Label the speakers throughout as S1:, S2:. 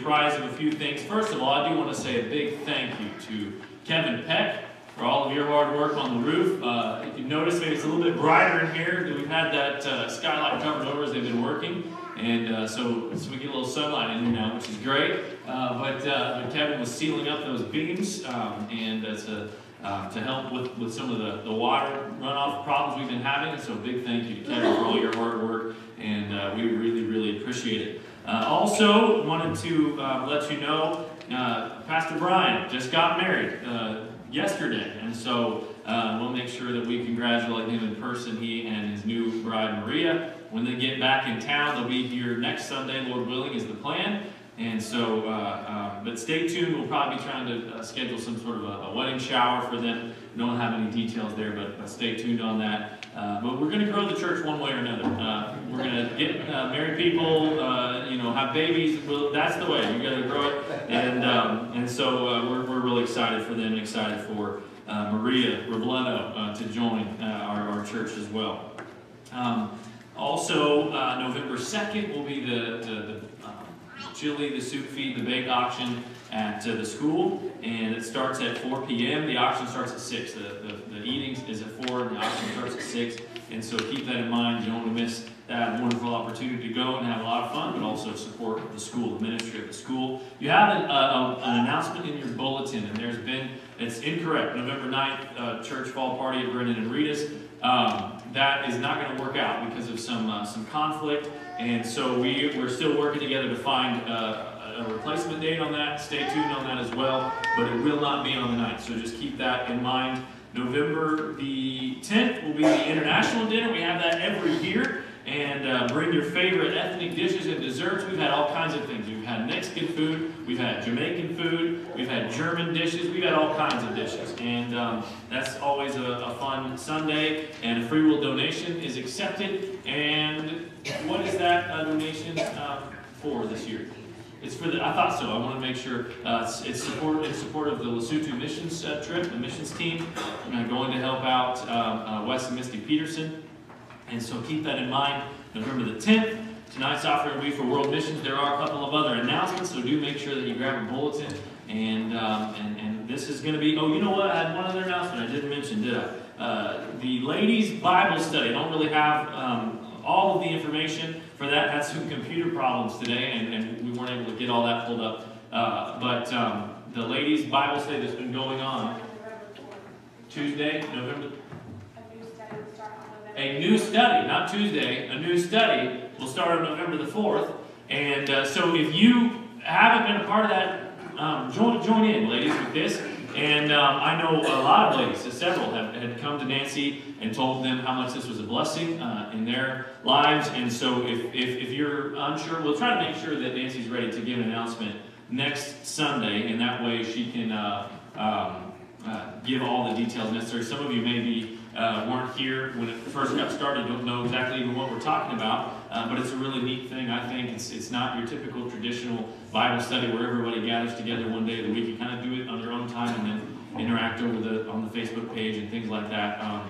S1: apprised of a few things. First of all, I do want to say a big thank you to Kevin Peck for all of your hard work on the roof. Uh, if you notice, maybe it's a little bit brighter in here. We've had that uh, skylight covered over as they've been working. And uh, so, so we get a little sunlight in here now, which is great. Uh, but, uh, but Kevin was sealing up those beams um, and to, uh, to help with, with some of the, the water runoff problems we've been having. So big thank you to Kevin for all your hard work. And we really, really appreciate it. Also, wanted to let you know Pastor Brian just got married yesterday. And so uh, we'll make sure that we congratulate him in person, he and his new bride, Maria. When they get back in town, they'll be here next Sunday, Lord willing, is the plan. And so, uh, uh, but stay tuned. We'll probably be trying to uh, schedule some sort of a, a, wedding shower for them. We don't have any details there, but stay tuned on that. Uh, but we're going to grow the church one way or another. Uh, we're going to get uh, married people, you know, have babies. Well, that's the way. You got to grow it. And um, and so we're, we're really excited for them excited for Maria Robledo to join our, our church as well. Um, also, November 2nd will be the, the, the chili, the soup feed, the bake auction at uh, the school, and it starts at 4 p.m. The auction starts at 6. The, the, the eating is at 4, and the auction starts at 6. And so keep that in mind. You don't want to miss that wonderful opportunity to go and have a lot of fun, but also support the school, the ministry of the school. You have an, uh, an announcement in your bulletin, and there's been, it's incorrect, November 9th, uh, church fall party at Brendan and Rita's. Um, that is not going to work out because of some, uh, some conflict. And so we, we're still working together to find uh, a replacement date on that. Stay tuned on that as well, but it will not be on the 9th. So just keep that in mind. November the 10th will be the international dinner. We have that every year and uh, bring your favorite ethnic dishes and desserts. We've had all kinds of things. We've had Mexican food, we've had Jamaican food, we've had German dishes, we've had all kinds of dishes. And um, that's always a, a, fun Sunday. And a free will donation is accepted. And what is that uh, donation um, for this year? It's for the, I thought so. I want to make sure uh, it's, it's, support in support of the Lesotho missions uh, trip, the missions team. Going to help out um, uh, Wes and Misty Peterson and so keep that in mind. November the 10th, tonight's offering will be for World Missions. There are a couple of other announcements, so do make sure that you grab a bulletin. And, um, and, and this is going to be, oh, you know what? I had one other announcement I didn't mention, did I? Uh, the ladies' Bible study. I don't really have um, all of the information for that. Had some computer problems today, and, and we weren't able to get all that pulled up. Uh, but um, the ladies' Bible study that's been going on Tuesday, November a new study, not Tuesday, a new study will start on November the 4th. And uh, so if you haven't been a part of that, um, join, join in, ladies, with this. And um, I know a lot of ladies, several, have, had come to Nancy and told them how much this was a blessing uh, in their lives. And so if, if, if, you're unsure, we'll try to make sure that Nancy's ready to give an announcement next Sunday, and that way she can uh, um, uh, give all the details necessary. Some of you may be uh, weren't here when it first got started, don't know exactly even what we're talking about, uh, but it's a really neat thing. I think it's, it's not your typical traditional Bible study where everybody gathers together one day of the week. You kind of do it on your own time and then interact over the on the Facebook page and things like that. Um,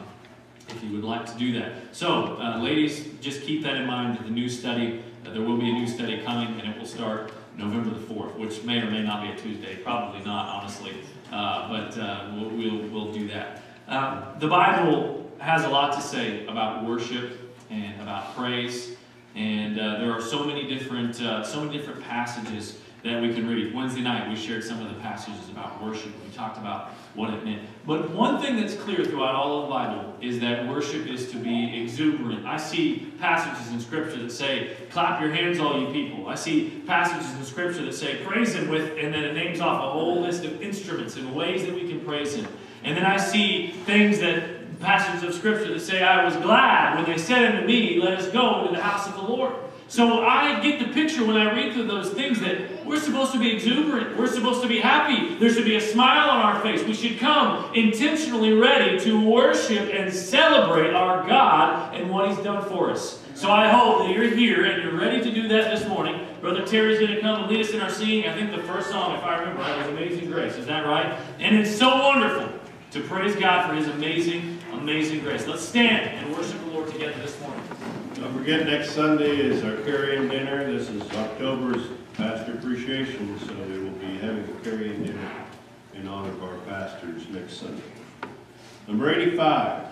S1: if you would like to do that. So, uh, ladies, just keep that in mind that the new study, uh, there will be a new study coming, and it will start November the 4th, which may or may not be a Tuesday. Probably not, honestly, uh, but uh, we'll, we'll, we'll do that. Um, the Bible has a lot to say about worship and about praise, and uh, there are so many different, uh, so many different passages that we can read. Wednesday night, we shared some of the passages about worship. We talked about what it meant. But one thing that's clear throughout all of the Bible is that worship is to be exuberant. I see passages in Scripture that say, clap your hands, all you people. I see passages in Scripture that say, praise Him with, and then it names off a whole list of instruments and ways that we can praise Him. And then I see things that passages of Scripture that say, I was glad when they said unto me, Let us go to the house of the Lord. So I get the picture when I read through those things that we're supposed to be exuberant. We're supposed to be happy. There should be a smile on our face. We should come intentionally ready to worship and celebrate our God and what He's done for us. So I hope that you're here and you're ready to do that this morning. Brother Terry's going to come and lead us in our singing. I think the first song, if I remember right, was Amazing Grace. Is that right? And it's so wonderful to praise God for His amazing, amazing grace. Let's stand and worship the Lord together this morning.
S2: Don't forget, next Sunday is our carry-in dinner. This is October's pastor appreciation, so we will be having a carry-in dinner in honor of our pastors next Sunday. Number 85.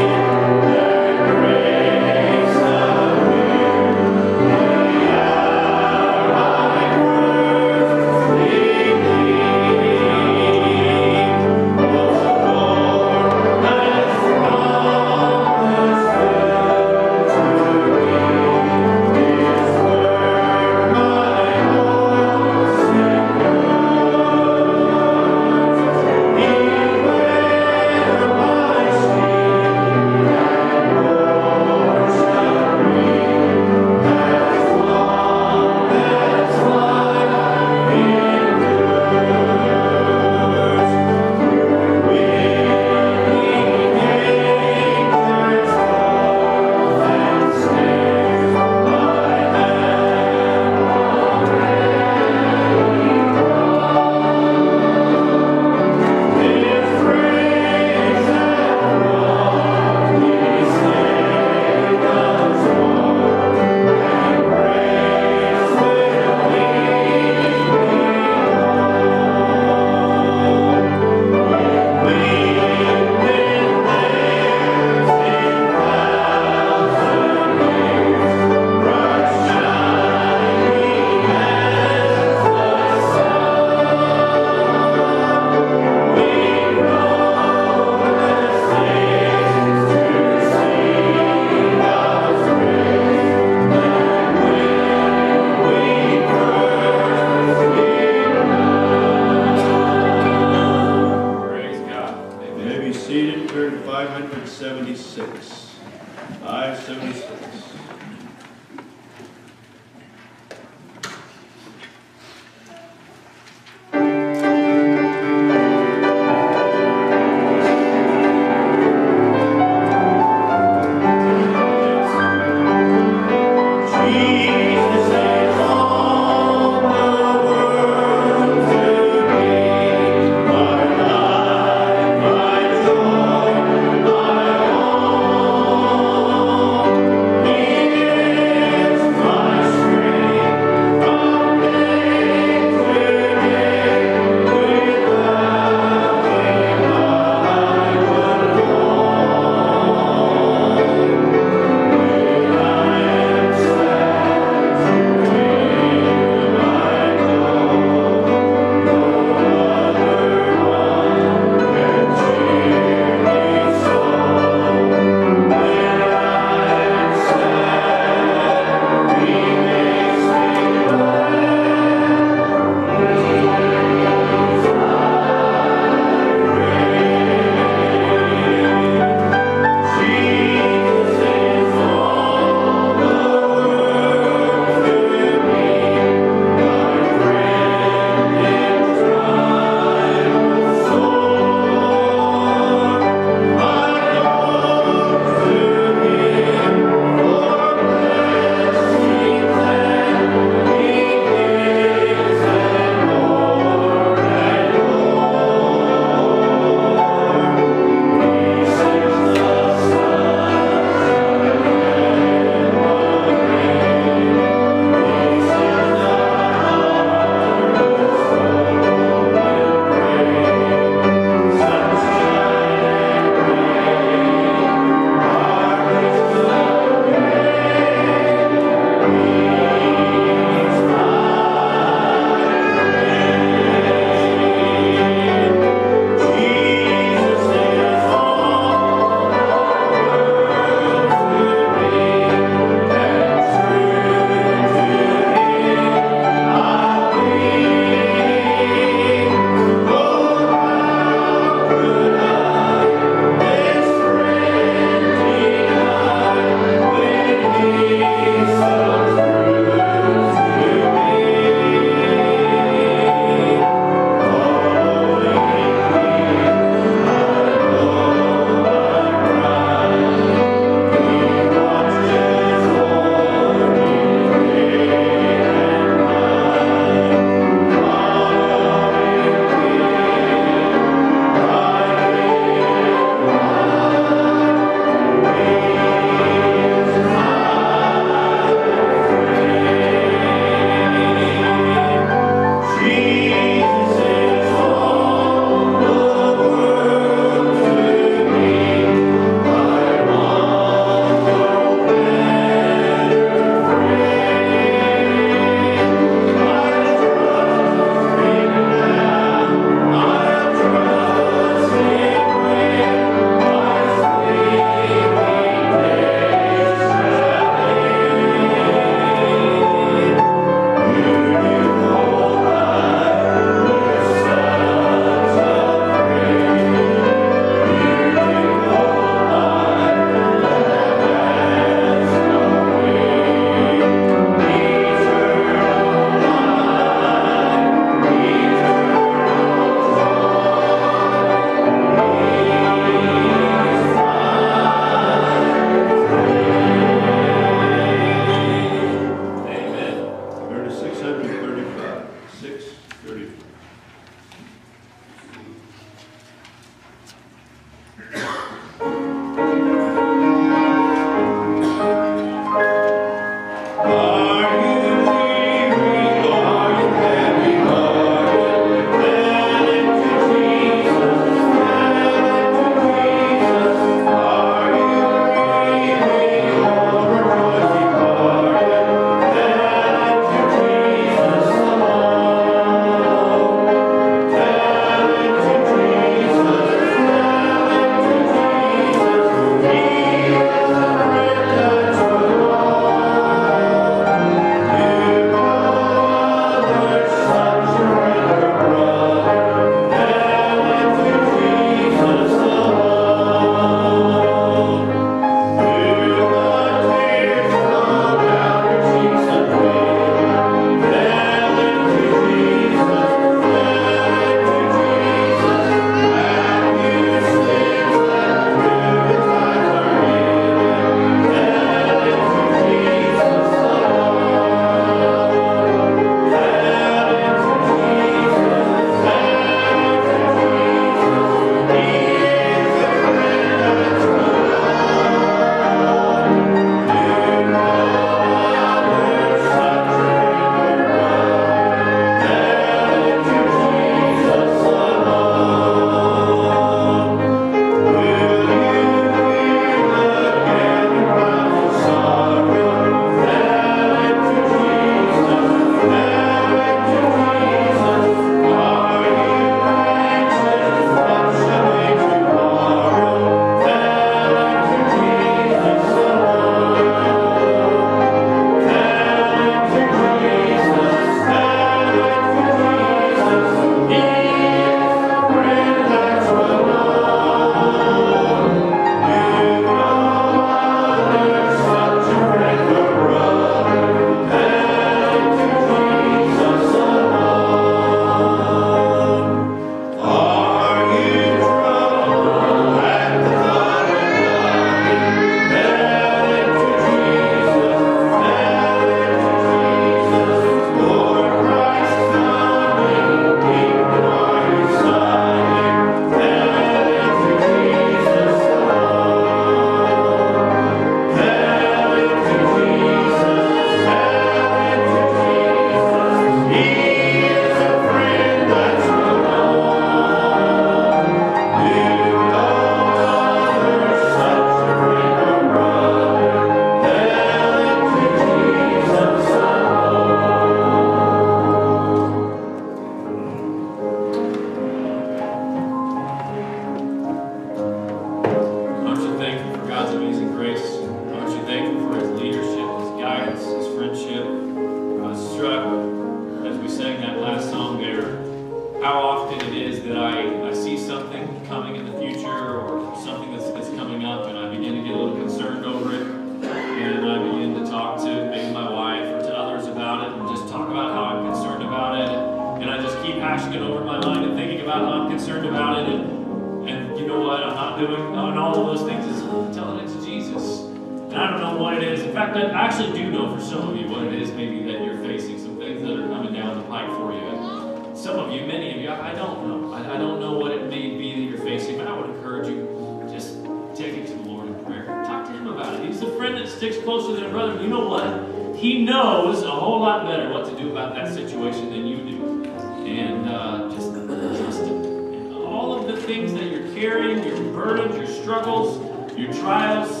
S1: Carrying, your burdens, your struggles, your trials,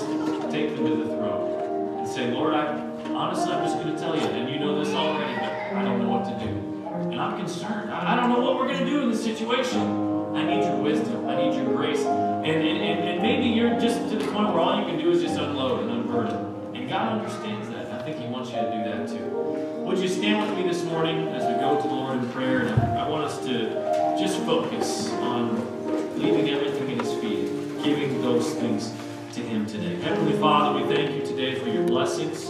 S1: take them to the throne. And say, Lord, I honestly, I'm just going to tell you, and you know this already, but I don't know what to do. And I'm concerned. I don't know what we're going to do in this situation. I need your wisdom. I need your grace. And, and, and, and maybe you're just to the point where all you can do is just unload and unburden. And God understands that. And I think He wants you to do that too. Would you stand with me this morning as we go to the Lord in prayer? And I want us to just focus on those things to Him today. Heavenly Father, we thank you today for your blessings,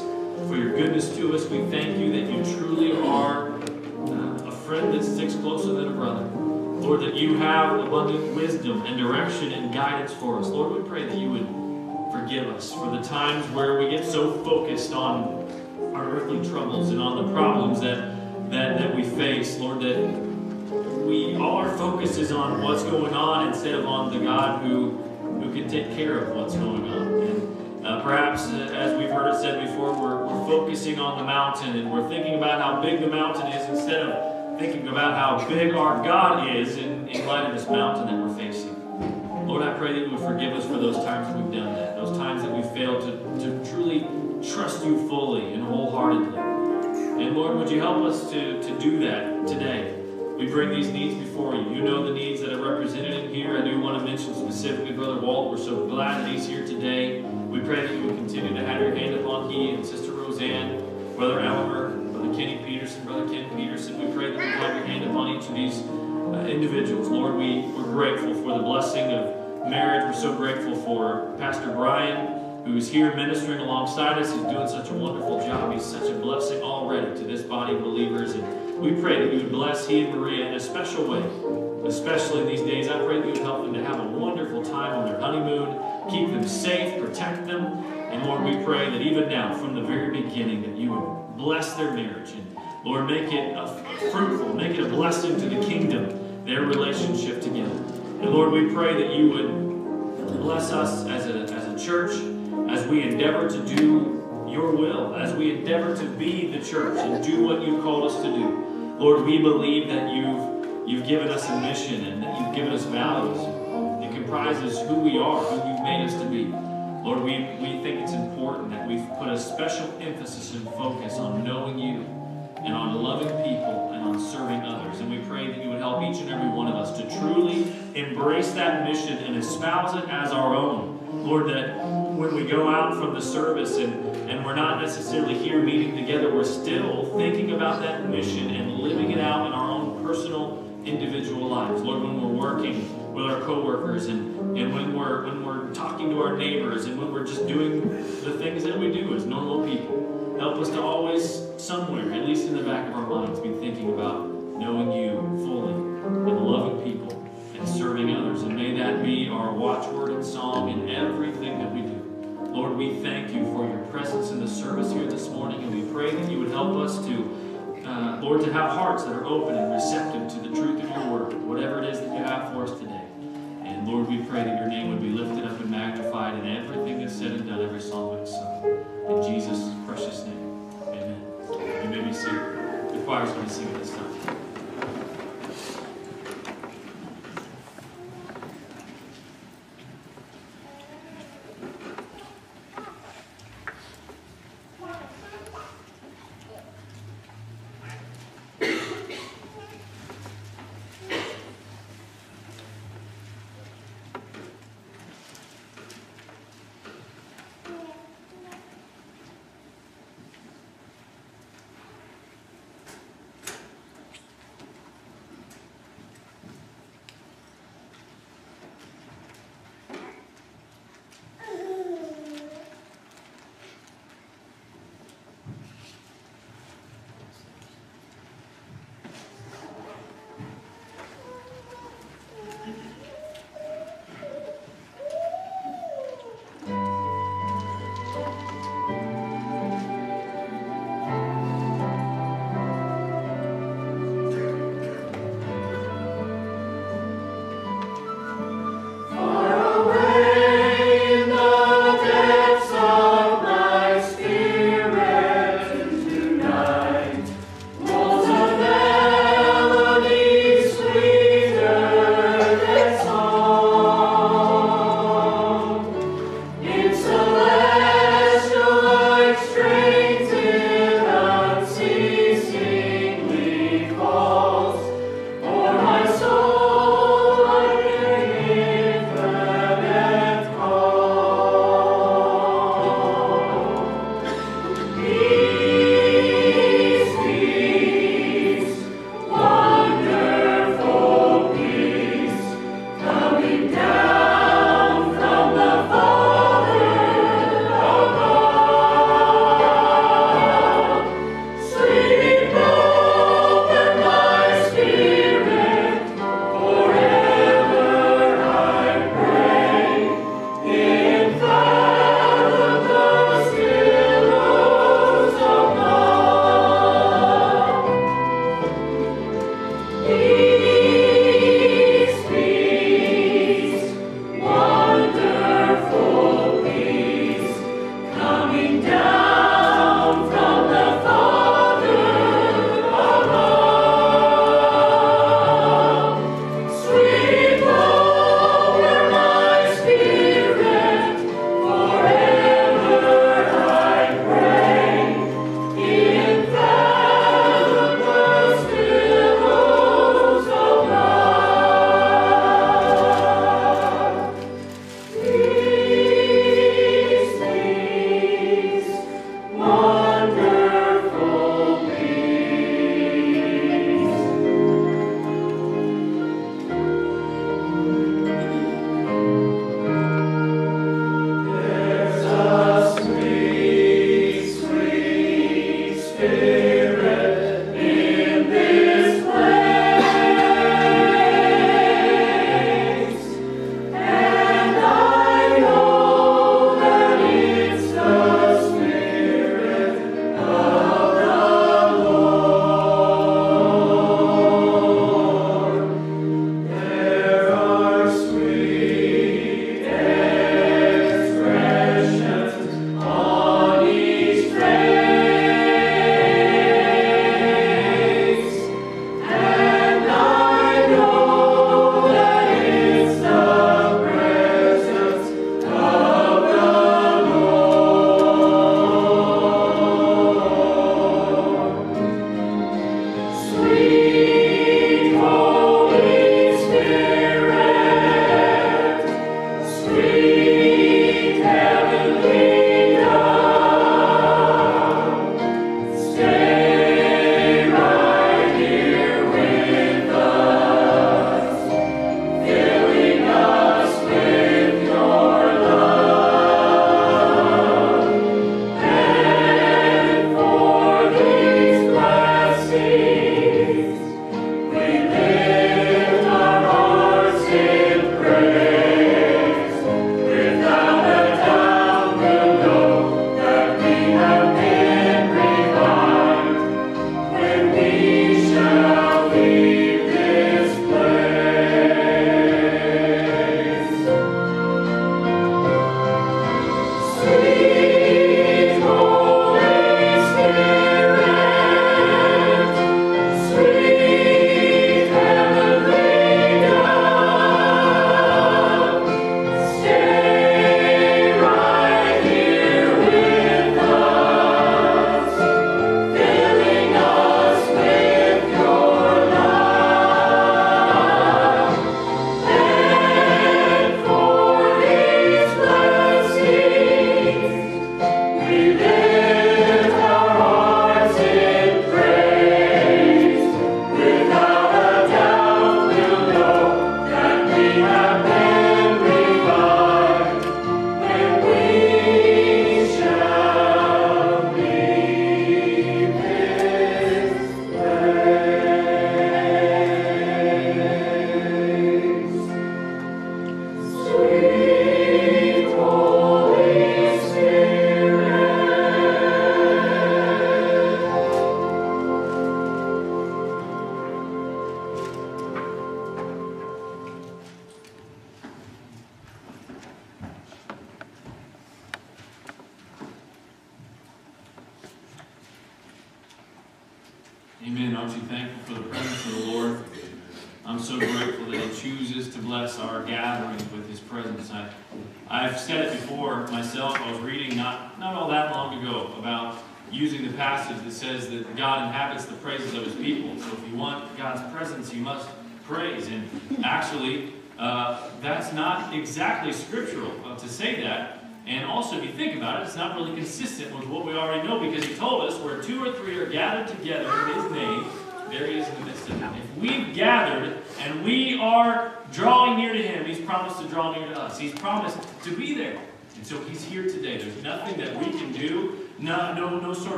S1: for your goodness to us. We thank you that you truly are uh, a friend that sticks closer than a brother. Lord, that you have abundant wisdom and direction and guidance for us. Lord, we pray that you would forgive us for the times where we get so focused on our earthly troubles and on the problems that that, that we face, Lord, that we all our focus is on what's going on instead of on the God who can take care of what's going on. And uh, perhaps, uh, as we've heard it said before, we're, we're focusing on the mountain and we're thinking about how big the mountain is instead of thinking about how big our God is in, in light of this mountain that we're facing. Lord, I pray that you would forgive us for those times that we've done that, those times that we failed to, to truly trust you fully and wholeheartedly. And Lord, would you help us to, to do that today? We bring these needs before you. You know the needs that are represented in here. I do want to mention specifically Brother Walt. We're so glad that he's here today. We pray that you will continue to have your hand upon he and Sister Roseanne, Brother Elmer, Brother Kenny Peterson, Brother Ken Peterson. We pray that you have your hand upon each of these uh, individuals. Lord, we, we're grateful for the blessing of marriage. We're so grateful for Pastor Brian, who is here ministering alongside us. He's doing such a wonderful job. He's such a blessing already to this body of believers. And we pray that you would bless he and Maria in a special way, especially these days. I pray that you would help them to have a wonderful time on their honeymoon, keep them safe, protect them. And Lord, we pray that even now, from the very beginning, that you would bless their marriage. And Lord, make it a fruitful, make it a blessing to the kingdom, their relationship together. And Lord, we pray that you would bless us as a, as a church as we endeavor to do your will, as we endeavor to be the church and do what you've called us to do. Lord, we believe that you've, you've given us a mission and that you've given us values. It comprises who we are, who you've made us to be. Lord, we, we think it's important that we've put a special emphasis and focus on knowing you and on loving people and on serving others. And we pray that you would help each and every one of us to truly embrace that mission and espouse it as our own. Lord, that when we go out from the service and and we're not necessarily here meeting together, we're still thinking about that mission and living it out in our own personal, individual lives. Lord, when we're working with our coworkers and, and when we're when we're talking to our neighbors and when we're just doing the things that we do as normal people, help us to always somewhere, at least in the back of our minds, be thinking about knowing you fully and loving people and serving others. And may that be our watchword and song in everything that we do. Lord, we thank you for your presence in the service here this morning, and we pray that you would help us to, uh, Lord, to have hearts that are open and receptive to the truth of your word, whatever it is that you have for us today. And Lord, we pray that your name would be lifted up and magnified in everything that's said and done, every song that's sung. In Jesus' precious name, amen. You may be seated. The choir's going to sing at this time.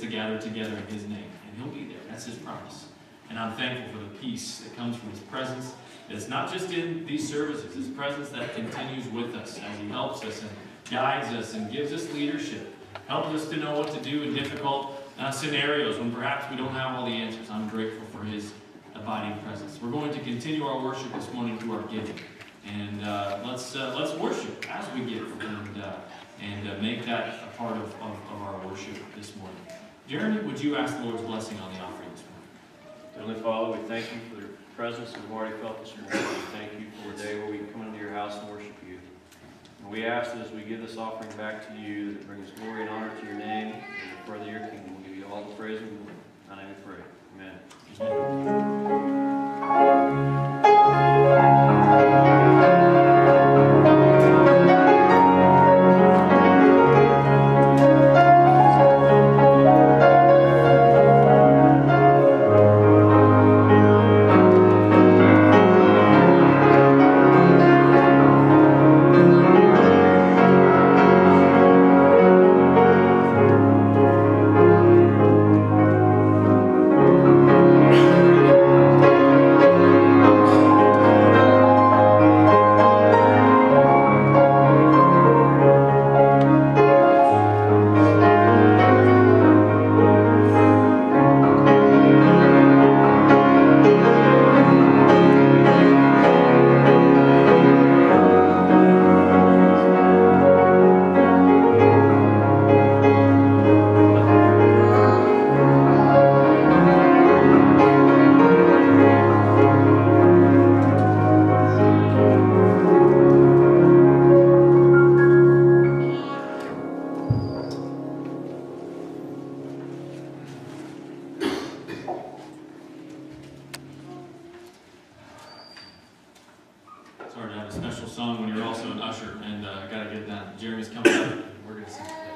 S3: To gather together in his name, and he'll be there. That's his promise. And I'm thankful for the peace that comes from his presence. It's not just in these services, his presence that continues with us as he helps us and guides us and gives us leadership, helps us to know what to do in difficult uh, scenarios when perhaps we don't have all the answers. I'm grateful for his abiding presence. We're going to continue our worship this morning through our giving. And uh, let's, uh, let's worship as we give and, uh, and uh, make that a part of, of, of, our worship this morning. Jeremy, would you ask the Lord's blessing on the offering this morning?
S1: Heavenly Father, we thank you for the presence that we've already felt this morning. We thank you for a day where we can come into your house and worship you. And we ask that as we give this offering back to you, that it brings glory and honor to your name and further your kingdom. We'll give you all the praise and glory. Name we pray. Amen. in song when you're also an usher, and uh, I uh, got to get that. Jeremy's coming up. We're going to sing.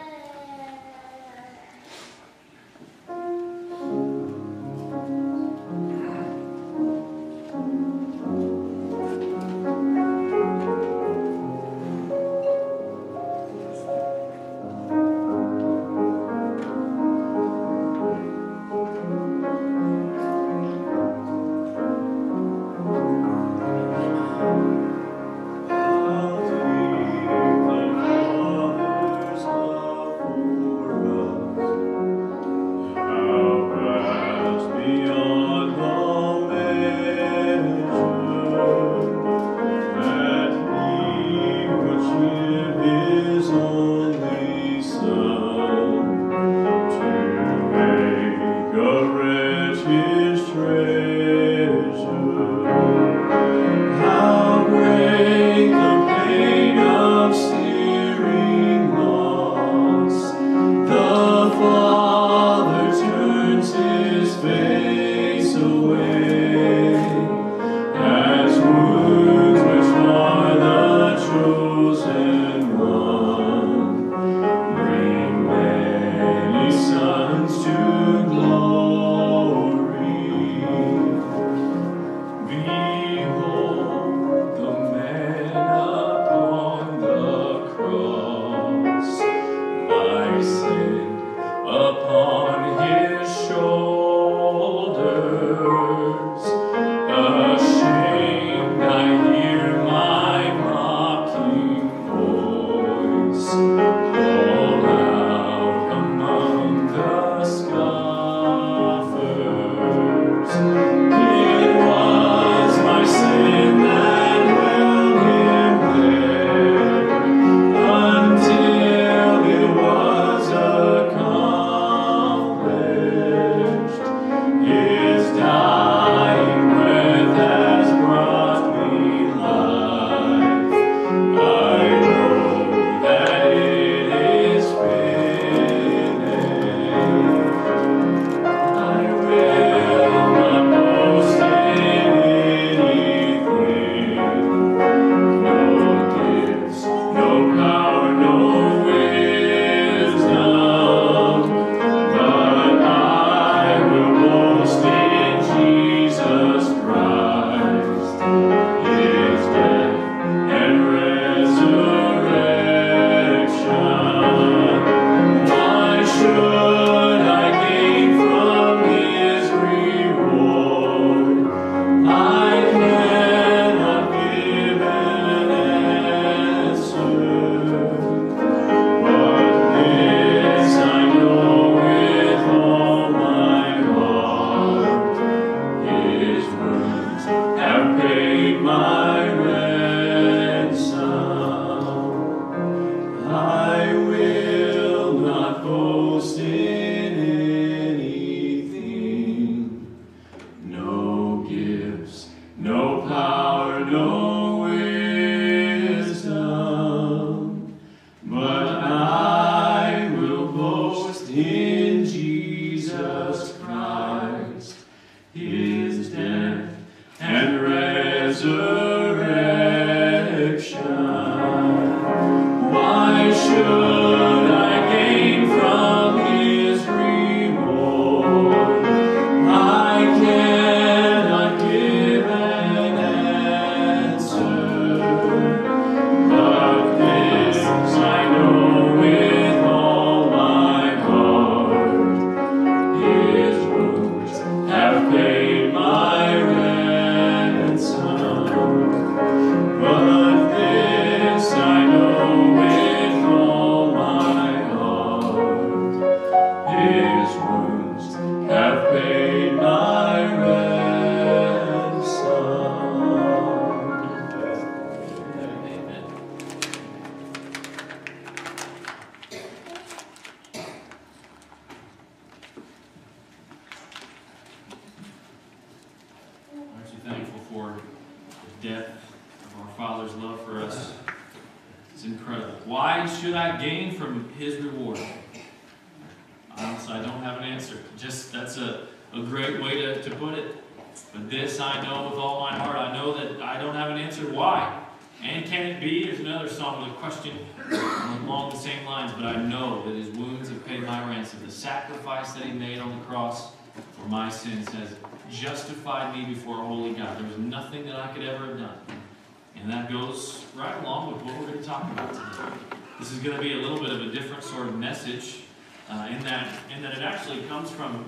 S1: Comes from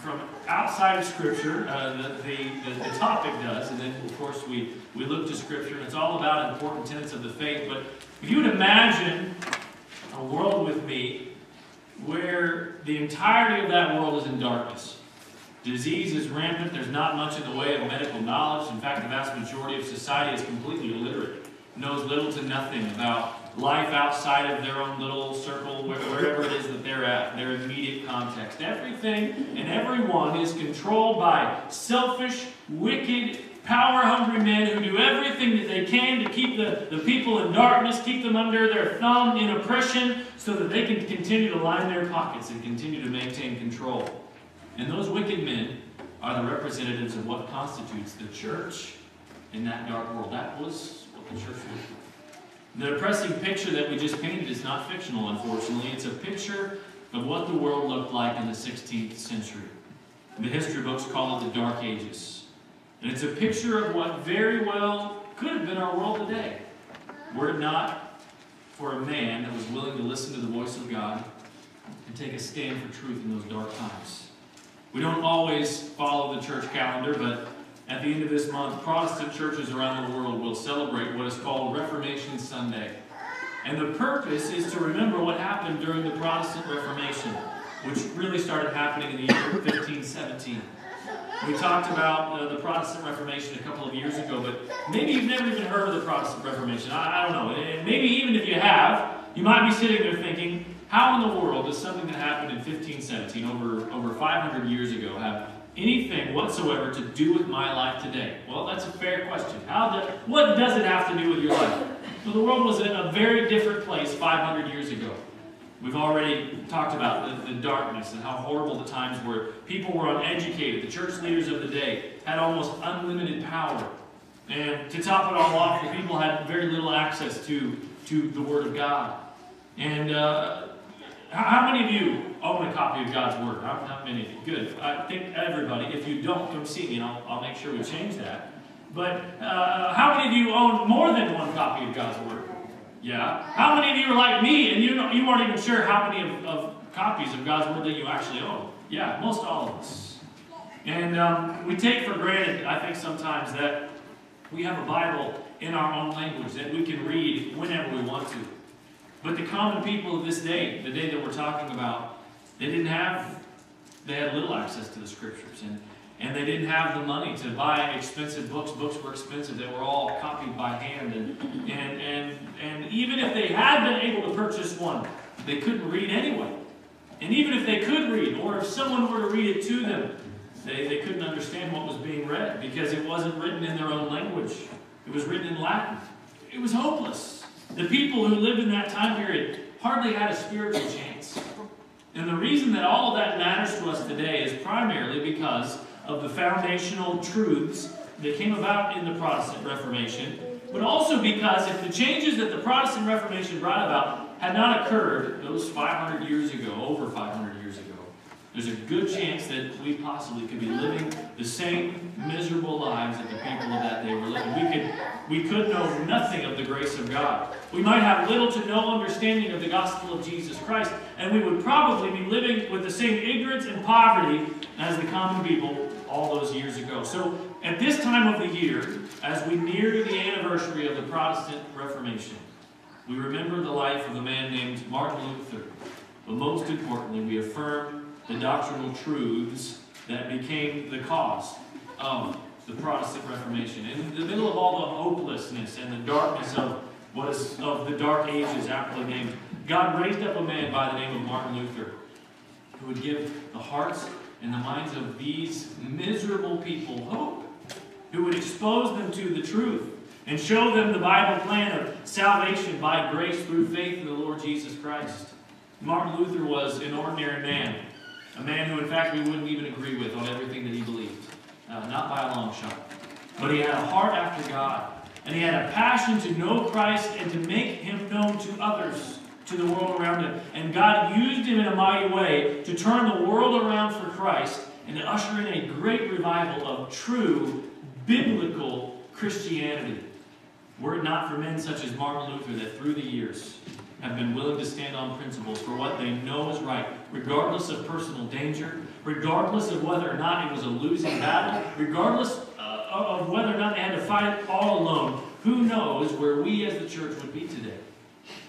S1: from outside of Scripture. Uh, the, the, the, topic does, and then of course we we look to Scripture, and it's all about important tenets of the faith. But if you would imagine a world with me where the entirety of that world is in darkness. Disease is rampant. There's not much in the way of medical knowledge. In fact, the vast majority of society is completely illiterate, knows little to nothing about life outside of their own little circle, wherever it is that they're at, their immediate context. Everything and everyone is controlled by selfish, wicked, power hungry men who do everything that they can to keep the, the people in darkness, keep them under their thumb in oppression, so that they can continue to line their pockets and continue to maintain control. And those wicked men are the representatives of what constitutes the church in that dark world. That was what the church was. The depressing picture that we just painted is not fictional, unfortunately. It's a picture of what the world looked like in the 16th century. The history books call it the Dark Ages. And it's a picture of what very well could have been our world today, were it not for a man that was willing to listen to the voice of God and take a stand for truth in those dark times. We don't always follow the church calendar, but at the end of this month, Protestant churches around the world will celebrate what is called Reformation Sunday. And the purpose is to remember what happened during the Protestant Reformation, which really started happening in the year 1517. We talked about uh, the Protestant Reformation a couple of years ago, but maybe you've never even heard of the Protestant Reformation. I, I don't know. And maybe even if you have, you might be sitting there thinking, how in the world does something that happened in 1517, over, over 500 years ago, have anything whatsoever to do with my life today? Well, that's a fair question. How do, what does it have to do with your life? Well, the world was in a very different place 500 years ago. We've already talked about the, the darkness and how horrible the times were. People were uneducated. The church leaders of the day had almost unlimited power. And to top it all off, the people had very little access to, to the Word of God. And uh, how many of you own a copy of God's Word? How, how many of you? Good. I think everybody. If you don't, come see me and I'll, I'll make sure we change that. But uh, how many of you own more than one copy of God's Word? Yeah. How many of you are like me and you, know, you aren't even sure how many of, of copies of God's Word that you actually own? Yeah, most all of us. And um, we take for granted, I think, sometimes that we have a Bible in our own language that we can read whenever we want to. But the common people of this day, the day that we're talking about, they didn't have, they had little access to the scriptures. And, and they didn't have the money to buy expensive books. Books were expensive. They were all copied by hand. And, and, and, and even if they had been able to purchase one, they couldn't read anyway. And even if they could read, or if someone were to read it to them, they, they couldn't understand what was being read because it wasn't written in their own language. It was written in Latin. It was hopeless. The people who lived in that time period hardly had a spiritual chance. And the reason that all of that matters to us today is primarily because of the foundational truths that came about in the Protestant Reformation, but also because if the changes that the Protestant Reformation brought about had not occurred those 500 years ago, over 500 years ago, there's a good chance that we possibly could be living the same miserable lives that the people of that day were living. We could, we could know nothing of the grace of God. We might have little to no understanding of the gospel of Jesus Christ, and we would probably be living with the same ignorance and poverty as the common people all those years ago. So, at this time of the year, as we near the anniversary of the Protestant Reformation, we remember the life of a man named Martin Luther. But most importantly, we affirm the doctrinal truths that became the cause of the Protestant Reformation. In the middle of all the hopelessness and the darkness of what is of the dark ages aptly named, God raised up a man by the name of Martin Luther who would give the hearts and the minds of these miserable people hope, who would expose them to the truth and show them the Bible plan of salvation by grace through faith in the Lord Jesus Christ. Martin Luther was an ordinary man, a man who, in fact, we wouldn't even agree with on everything that he believed, uh, not by a long shot. But he had a heart after God, and he had a passion to know Christ and to make him known to others, to the world around him. And God used him in a mighty way to turn the world around for Christ and to usher in a great revival of true biblical Christianity. Were it not for men such as Martin Luther that through the years have been willing to stand on principles for what they know is right, regardless of personal danger, regardless of whether or not it was a losing battle, regardless uh, of whether or not they had to fight all alone, who knows where we as the church would be today.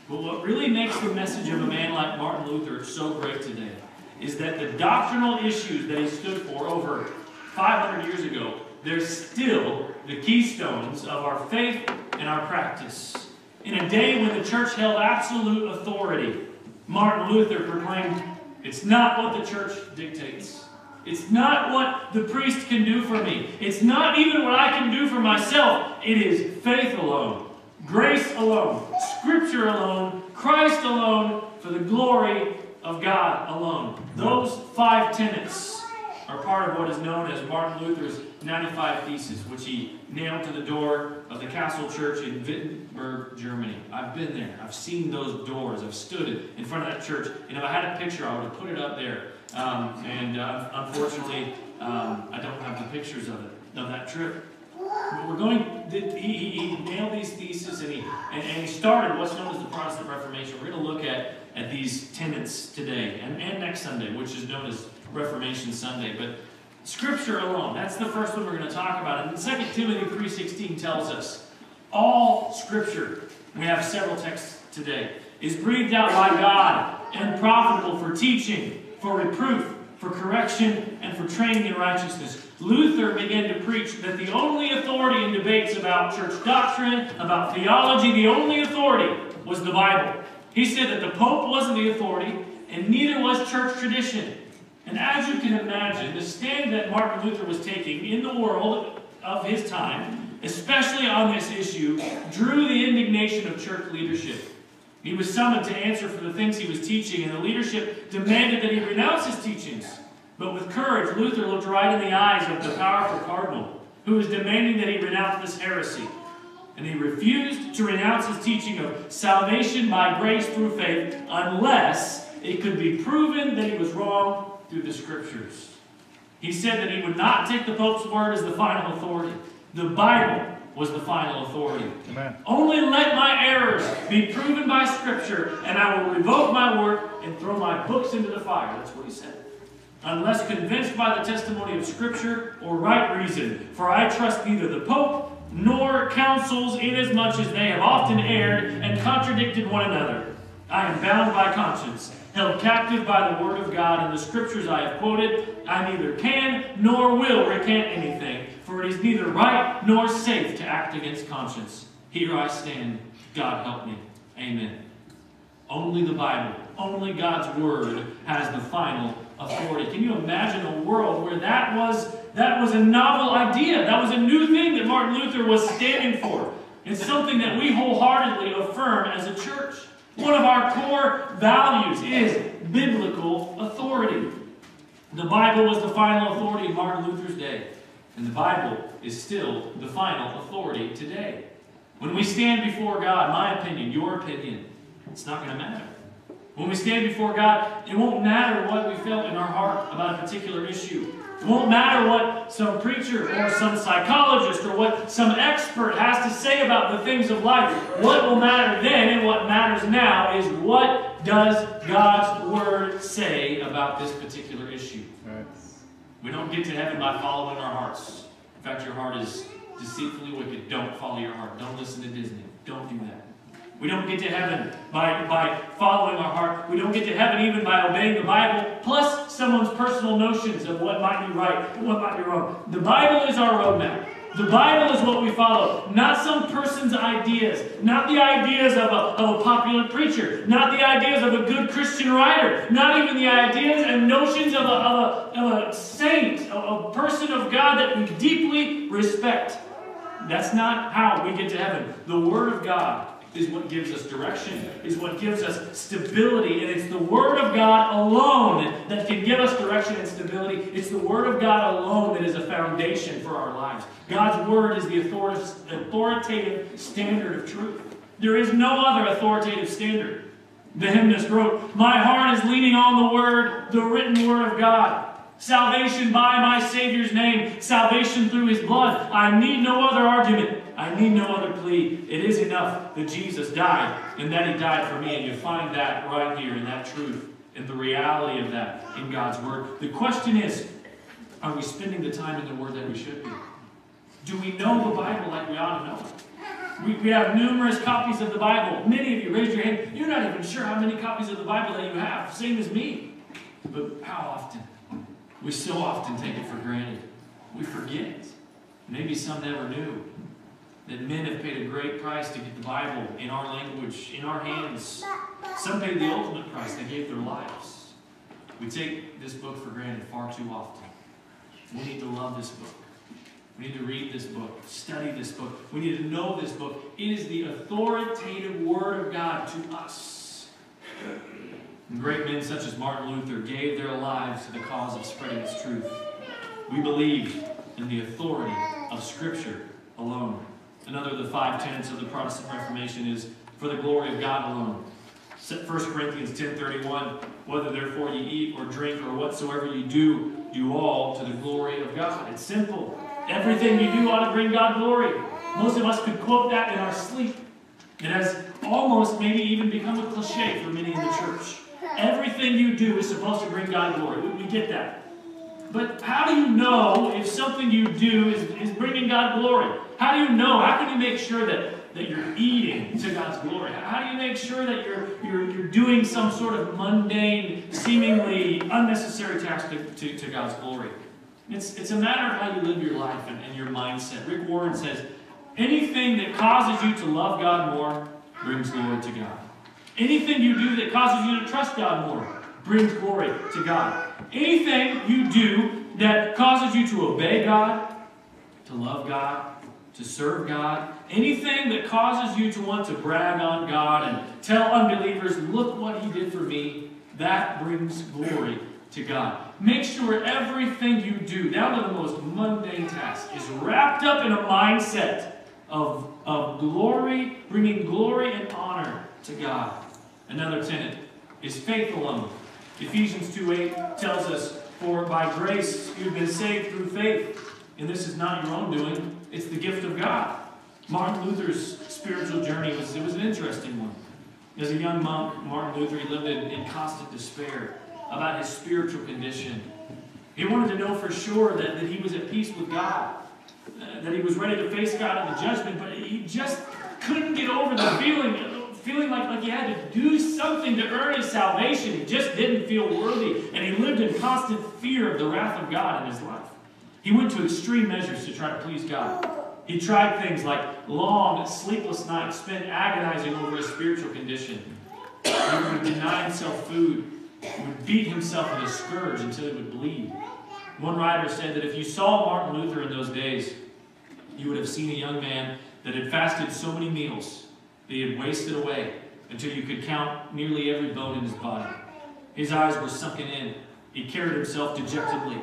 S1: But what really makes the message of a man like Martin Luther so great today is that the doctrinal issues that he stood for over 500 years ago, they're still the keystones of our faith and our practice. In a day when the church held absolute authority, Martin Luther proclaimed, It's not what the church dictates. It's not what the priest can do for me. It's not even what I can do for myself. It is faith alone, grace alone, Scripture alone, Christ alone, for the glory of God alone. Those five tenets are part of what is known as Martin Luther's 95 Theses, which he nailed to the door of the Castle Church in Wittenberg, Germany. I've been there. I've seen those doors. I've stood in front of that church. And if I had a picture, I would have put it up there. Um, and uh, unfortunately, um, I don't have the pictures of it, of that trip. But we're going, he, he, he, nailed these theses and he, and, and he started what's known as the Protestant Reformation. We're going to look at, at these tenets today and, and next Sunday, which is known as Reformation Sunday. But Scripture alone, that's the first one we're going to talk about. And 2 Timothy 3.16 tells us, all Scripture, we have several texts today, is breathed out by God and profitable for teaching, for reproof, for correction, and for training in righteousness. Luther began to preach that the only authority in debates about church doctrine, about theology, the only authority was the Bible. He said that the Pope wasn't the authority, and neither was church tradition. And as you can imagine, the stand that Martin Luther was taking in the world of his time, especially on this issue, drew the indignation of church leadership. He was summoned to answer for the things he was teaching, and the leadership demanded that he renounce his teachings. But with courage, Luther looked right in the eyes of the powerful cardinal, who was demanding that he renounce this heresy. And he refused to renounce his teaching of salvation by grace through faith unless it could be proven that he was wrong through the scriptures. He said that he would not take the Pope's word as the final authority. The Bible was the final authority. Amen. Only let my errors be proven by Scripture, and I will revoke my word and throw my books into the fire. That's what he said. Unless convinced by the testimony of Scripture or right reason, for I trust neither the Pope nor councils, inasmuch as they have often erred and contradicted one another. I am bound by conscience held captive by the word of God and the scriptures I have quoted, I neither can nor will recant anything, for it is neither right nor safe to act against conscience. Here I stand. God help me. Amen. Only the Bible, only God's word has the final authority. Can you imagine a world where that was that was a novel idea? That was a new thing that Martin Luther was standing for. It's something that we wholeheartedly affirm as a church. One of our core values is biblical authority. The Bible was the final authority in Martin Luther's day, and the Bible is still the final authority today. When we stand before God, my opinion, your opinion, it's not going to matter. When we stand before God, it won't matter what we felt in our heart about a particular issue. Won't matter what some preacher or some psychologist or what some expert has to say about the things of life. What will matter then and what matters now is what does God's Word say about this particular issue.
S4: Right.
S1: We don't get to heaven by following our hearts. In fact, your heart is deceitfully wicked. Don't follow your heart. Don't listen to Disney. Don't do that. We don't get to heaven by, by following our heart. We don't get to heaven even by obeying the Bible, plus someone's personal notions of what might be right and what might be wrong. The Bible is our roadmap. The Bible is what we follow, not some person's ideas, not the ideas of a, of a popular preacher, not the ideas of a good Christian writer, not even the ideas and notions of a, of a, of a saint, a, a person of God that we deeply respect. That's not how we get to heaven. The Word of God is what gives us direction, is what gives us stability. And it's the Word of God alone that can give us direction and stability. It's the Word of God alone that is a foundation for our lives. God's Word is the authoritative standard of truth. There is no other authoritative standard. The hymnist wrote, My heart is leaning on the Word, the written Word of God. Salvation by my Savior's name, salvation through His blood. I need no other argument. I need no other plea. It is enough that Jesus died and that He died for me. And you find that right here in that truth and the reality of that in God's Word. The question is are we spending the time in the Word that we should be? Do we know the Bible like we ought to know it? We, we have numerous copies of the Bible. Many of you raise your hand. You're not even sure how many copies of the Bible that you have, same as me. But how often? We so often take it for granted. We forget. Maybe some never knew that men have paid a great price to get the Bible in our language, in our hands. Some paid the ultimate price, they gave their lives. We take this book for granted far too often. We need to love this book. We need to read this book, study this book. We need to know this book. It is the authoritative Word of God to us. And great men such as Martin Luther gave their lives to the cause of spreading its truth. We believe in the authority of Scripture alone. Another of the five tenets of the Protestant Reformation is for the glory of God alone. 1 Corinthians 10.31, whether therefore ye eat or drink or whatsoever you do, do all to the glory of God. It's simple. Everything you do ought to bring God glory. Most of us could quote that in our sleep. It has almost maybe even become a cliche for many in the church. Everything you do is supposed to bring God glory. We, get that. But how do you know if something you do is, is bringing God glory? How do you know? How can you make sure that, that you're eating to God's glory? How do you make sure that you're, you're, you're doing some sort of mundane, seemingly unnecessary task to, to, to God's glory? It's, it's a matter of how you live your life and, and your mindset. Rick Warren says, anything that causes you to love God more brings glory to God. Anything you do that causes you to trust God more brings glory to God. Anything you do that causes you to obey God, to love God, to serve God, anything that causes you to want to brag on God and tell unbelievers, look what He did for me, that brings glory to God. Make sure everything you do, down to the most mundane task, is wrapped up in a mindset of, of glory, bringing glory and honor to God. Another tenet is faith alone. Ephesians 2.8 tells us, For by grace you've been saved through faith. And this is not your own doing, it's the gift of God. Martin Luther's spiritual journey was, it was an interesting one. As a young monk, Martin Luther, he lived in, in constant despair about his spiritual condition. He wanted to know for sure that, that he was at peace with God, uh, that he was ready to face God in the judgment, but he just couldn't get over the feeling feeling like, like he had to do something to earn his salvation. He just didn't feel worthy, and he lived in constant fear of the wrath of God in his life. He went to extreme measures to try to please God. He tried things like long, sleepless nights, spent agonizing over his spiritual condition. He would deny himself food, he would beat himself with a scourge until he would bleed. One writer said that if you saw Martin Luther in those days, you would have seen a young man that had fasted so many meals he had wasted away until you could count nearly every bone in his body. His eyes were sunken in. He carried himself dejectedly.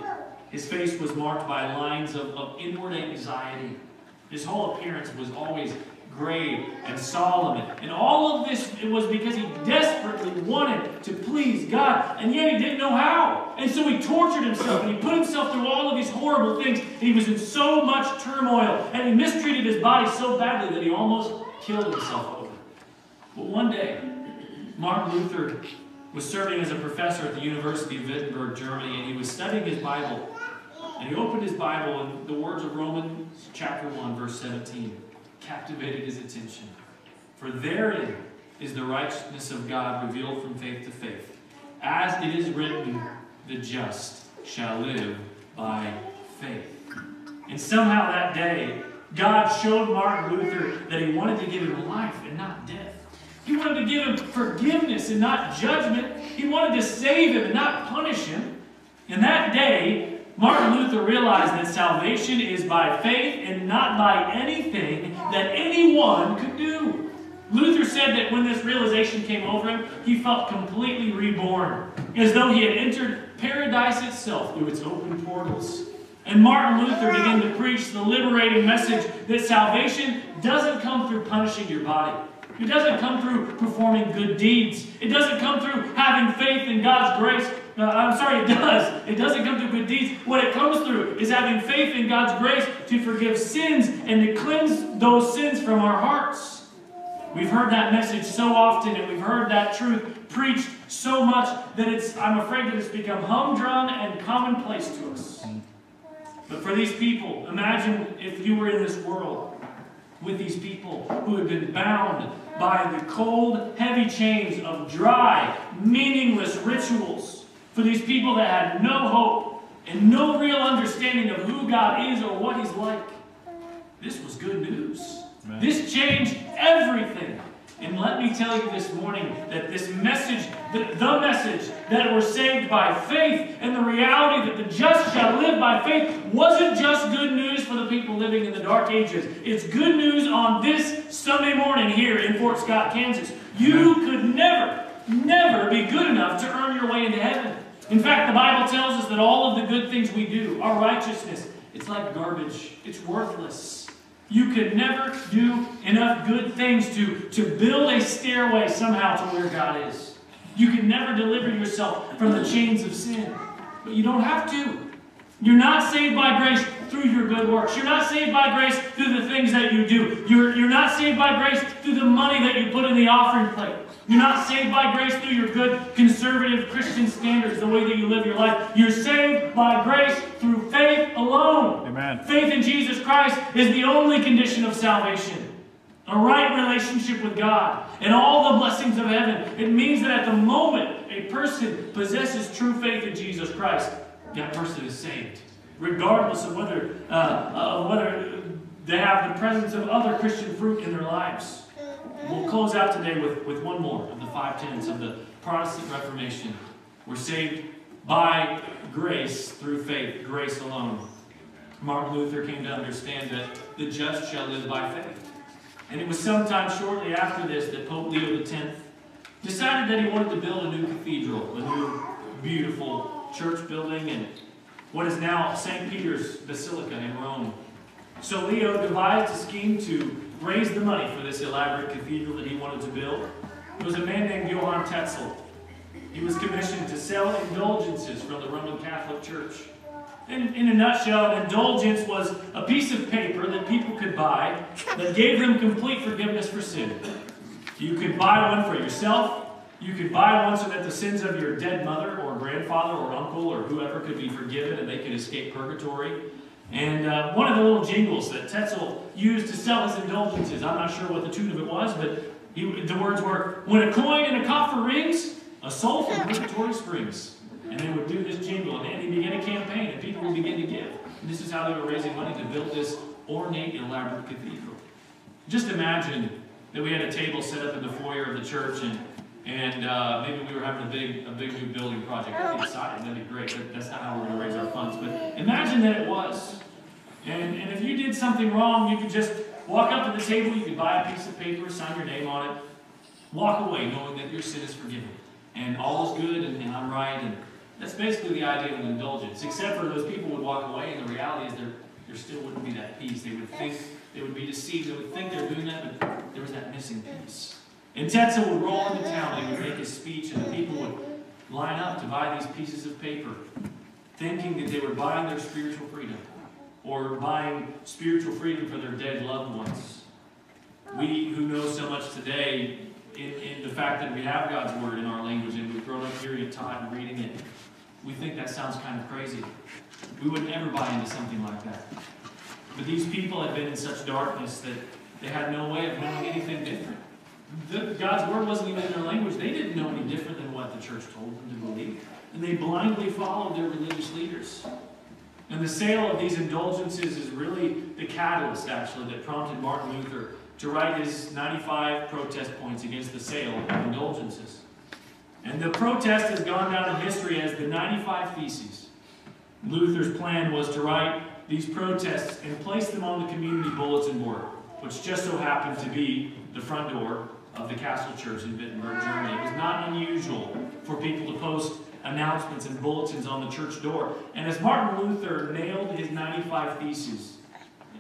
S1: His face was marked by lines of, of inward anxiety. His whole appearance was always grave and solemn. And all of this it was because he desperately wanted to please God, and yet he didn't know how. And so he tortured himself and he put himself through all of these horrible things. He was in so much turmoil and he mistreated his body so badly that he almost killed himself over. But one day, Martin Luther was serving as a professor at the University of Wittenberg, Germany, and he was studying his Bible. And he opened his Bible, and the words of Romans chapter 1, verse 17 captivated his attention. For therein is the righteousness of God revealed from faith to faith. As it is written, the just shall live by faith. And somehow that day, God showed Martin Luther that he wanted to give him life and not death. He wanted to give him forgiveness and not judgment. He wanted to save him and not punish him. And that day, Martin Luther realized that salvation is by faith and not by anything that anyone could do. Luther said that when this realization came over him, he felt completely reborn, as though he had entered paradise itself through its open portals. And Martin Luther began to preach the liberating message that salvation doesn't come through punishing your body. It doesn't come through performing good deeds. It doesn't come through having faith in God's grace uh, I'm sorry, it does. It doesn't come through good deeds. What it comes through is having faith in God's grace to forgive sins and to cleanse those sins from our hearts. We've heard that message so often and we've heard that truth preached so much that it's, I'm afraid that it's become humdrum and commonplace to us. But for these people, imagine if you were in this world with these people who had been bound by the cold, heavy chains of dry, meaningless rituals for these people that had no hope and no real understanding of who God is or what He's like. This was good news. This changed everything. And let me tell you this morning that this message, the, the, message that we're saved by faith and the reality that the just shall live by faith wasn't just good news for the people living in the dark ages. It's good news on this Sunday morning here in Fort Scott, Kansas. You could never, never be good enough to earn your way into heaven. In fact, the Bible tells us that all of the good things we do, our righteousness, it's like garbage. It's worthless. You could never do enough good things to, to build a stairway somehow to where God is. You can never deliver yourself from the chains of sin. But you don't have to. You're not saved by grace through your good works. You're not saved by grace through the things that you do. You're, you're not saved by grace through the money that you put in the offering plate. You're not saved by grace through your good conservative Christian standards, the way that you live your life. You're saved by grace through faith alone.
S4: Amen.
S1: Faith in Jesus Christ is the only condition of salvation. A right relationship with God and all the blessings of heaven. It means that at the moment a person possesses true faith in Jesus Christ, that person is saved, regardless of whether, uh, whether they have the presence of other Christian fruit in their lives. We'll close out today with, with one more of the five tenets of the Protestant Reformation. We're saved by grace through faith, grace alone. Martin Luther came to understand that the just shall live by faith. And it was sometime shortly after this that Pope Leo X decided that he wanted to build a new cathedral, a new beautiful church building in what is now St. Peter's Basilica in Rome. So Leo devised a scheme to raise the money for this elaborate cathedral that he wanted to build. It was a man named Johann Tetzel. He was commissioned to sell indulgences from the Roman Catholic Church. In, in a nutshell, an indulgence was a piece of paper that people could buy that gave them complete forgiveness for sin. You could buy one for yourself. You could buy one so that the sins of your dead mother or grandfather or uncle or whoever could be forgiven and they could escape purgatory. And uh, one of the little jingles that Tetzel used to sell his indulgences, I'm not sure what the tune of it was, but he, the words were, When a coin in a coffer rings, a soul from purgatory springs. And they would do this jingle, and he began a campaign, and people would begin to give. And this is how they were raising money to build this ornate, elaborate cathedral. Just imagine that we had a table set up in the foyer of the church, and and uh, maybe we were having a big, a big new building project. That'd be exciting. That'd be great. But That's not how we're going to raise our funds. But imagine that it was. And, and if you did something wrong, you could just walk up to the table, you could buy a piece of paper, sign your name on it, walk away knowing that your sin is forgiven. And all is good and, and I'm right. And That's basically the idea of an indulgence, except for those people would walk away, and the reality is there, there still wouldn't be that peace. They would think, they would be deceived, they would think they're doing that, but there was that missing piece. And Tetzel would roll into town, he would make his speech, and the people would line up to buy these pieces of paper, thinking that they were buying their spiritual freedom, or buying spiritual freedom for their dead loved ones. We who know so much today in, in the fact that we have God's Word in our language and we've grown up hearing it taught and reading it, we think that sounds kind of crazy. We would never buy into something like that. But these people had been in such darkness that they had no way of knowing anything different. The, God's Word wasn't even in their language. They didn't know any different than what the church told them to believe. And they blindly followed their religious leaders. And the sale of these indulgences is really the catalyst, actually, that prompted Martin Luther to write his 95 protest points against the sale of indulgences. And the protest has gone down in history as the 95 Theses. Luther's plan was to write these protests and place them on the community bulletin board, which just so happened to be the front door of the Castle Church in Wittenberg, Germany. It was not unusual for people to post announcements and bulletins on the church door. And as Martin Luther nailed his 95 Theses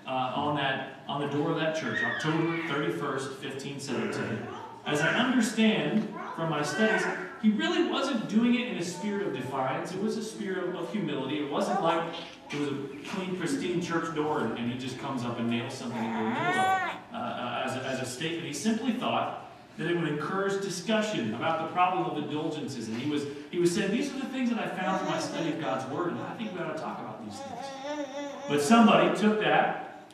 S1: uh, on, that, on the door of that church, October 31st, 1517, as I understand from my studies, he really wasn't doing it in a spirit of defiance. It was a spirit of, humility. It wasn't like it was a clean, pristine church door and, he just comes up and nails something in the uh, uh, as, a, as a statement. He simply thought that it would encourage discussion about the problem of indulgences. And he was, he was saying, these are the things that I found from my study of God's Word, and I think we ought to talk about these things. But somebody took that,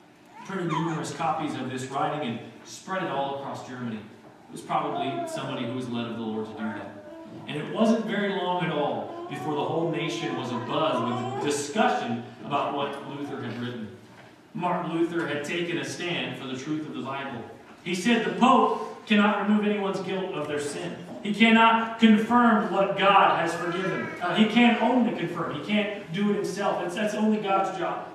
S1: printed numerous copies of this writing, and spread it all across Germany. It was probably somebody who was led of the Lord to do that. And it wasn't very long at all before the whole nation was abuzz with discussion about what Luther had written. Martin Luther had taken a stand for the truth of the Bible. He said the Pope cannot remove anyone's guilt of their sin. He cannot confirm what God has forgiven. Uh, he can't only confirm. He can't do it himself. It's, that's only God's job.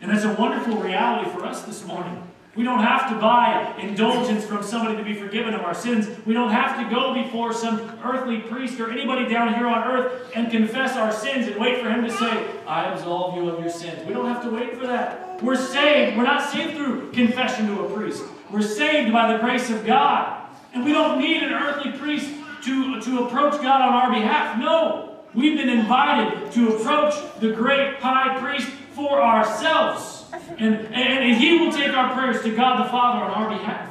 S1: And that's a wonderful reality for us this morning. We don't have to buy indulgence from somebody to be forgiven of our sins. We don't have to go before some earthly priest or anybody down here on earth and confess our sins and wait for him to say, I absolve you of your sins. We don't have to wait for that. We're saved. We're not saved through confession to a priest. We're saved by the grace of God. And we don't need an earthly priest to, to approach God on our behalf. No. We've been invited to approach the great high priest for ourselves. And, and, he will take our prayers to God the Father on our behalf.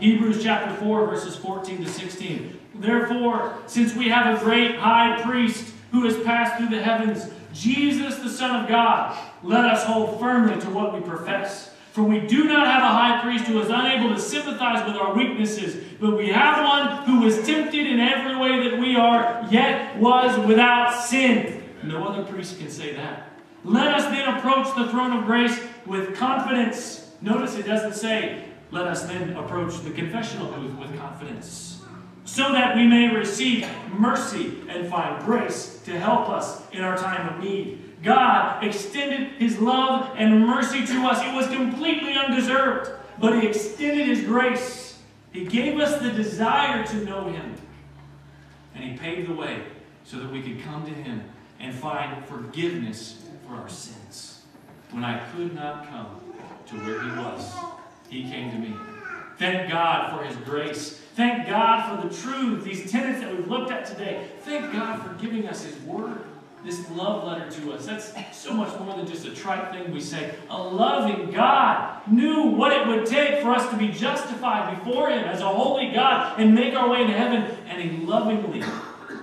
S1: Hebrews chapter 4, verses 14 to 16. Therefore, since we have a great high priest who has passed through the heavens, Jesus, the Son of God, let us hold firmly to what we profess. For we do not have a high priest who is unable to sympathize with our weaknesses, but we have one who was tempted in every way that we are, yet was without sin. No other priest can say that. Let us then approach the throne of grace with confidence. Notice it doesn't say, let us then approach the confessional booth with confidence, so that we may receive mercy and find grace to help us in our time of need. God extended his love and mercy to us. It was completely undeserved, but he extended his grace. He gave us the desire to know him, and he paved the way so that we could come to him and find forgiveness for our sins. When I could not come to where he was, he came to me. Thank God for his grace. Thank God for the truth, these tenets that we've looked at today. Thank God for giving us his word, this love letter to us. That's so much more than just a trite thing we say. A loving God knew what it would take for us to be justified before him as a holy God and make our way into heaven, and he lovingly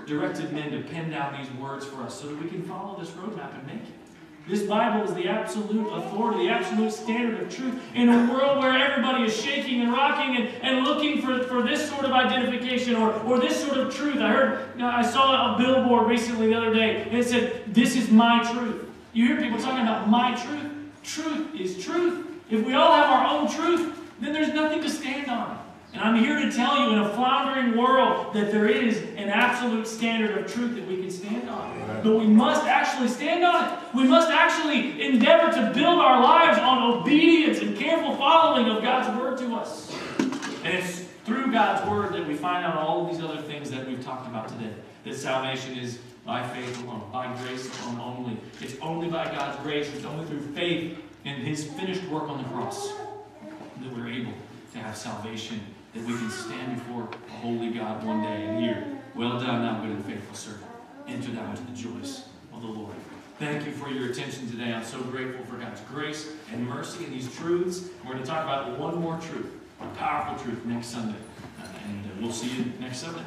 S1: directed men to pen down these words for us so that we can follow this roadmap and make it. This Bible is the absolute authority, the absolute standard of truth in a world where everybody is shaking and rocking and, and looking for, for this sort of identification or, or this sort of truth. I heard, uh, I saw a billboard recently the other day and it said, This is my truth. You hear people talking about my truth. Truth is truth. If we all have our own truth, then there's nothing to stand on. And I'm here to tell you in a floundering world that there is an absolute standard of truth that we can stand on. But we must actually stand on it. We must actually endeavor to build our lives on obedience and careful following of God's word to us. And it's through God's word that we find out all of these other things that we've talked about today. That salvation is by faith alone, by grace alone only. It's only by God's grace, it's only through faith in His finished work on the cross that we're able to have salvation, that we can stand before a holy God one day and hear, Well done, thou good and faithful servant. Enter thou into the joys of the Lord. Thank you for your attention today. I'm so grateful for God's grace and mercy in these truths. We're going to talk about one more truth, a powerful truth, next Sunday. Uh, and uh, we'll see you next Sunday.